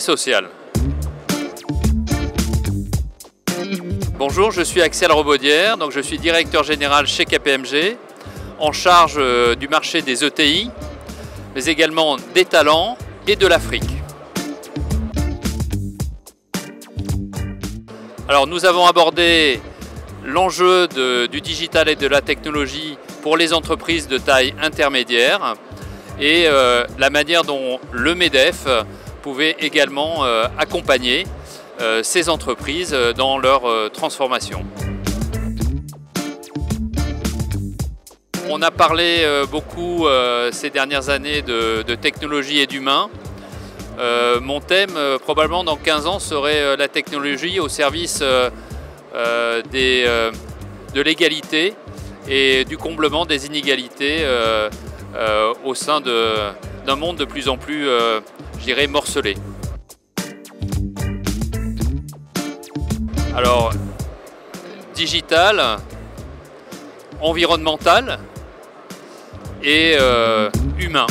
social. Bonjour, je suis Axel Robaudière, donc je suis directeur général chez KPMG, en charge euh, du marché des ETI, mais également des talents et de l'Afrique. Alors nous avons abordé l'enjeu du digital et de la technologie pour les entreprises de taille intermédiaire et euh, la manière dont le MEDEF pouvait également euh, accompagner euh, ces entreprises dans leur transformation. On a parlé beaucoup ces dernières années de, technologie et d'humain. mon thème, probablement dans 15 ans, serait la technologie au service de l'égalité et du comblement des inégalités euh, au sein d'un monde de plus en plus, euh, je morcelé. Alors, digital, environnemental et euh, humain.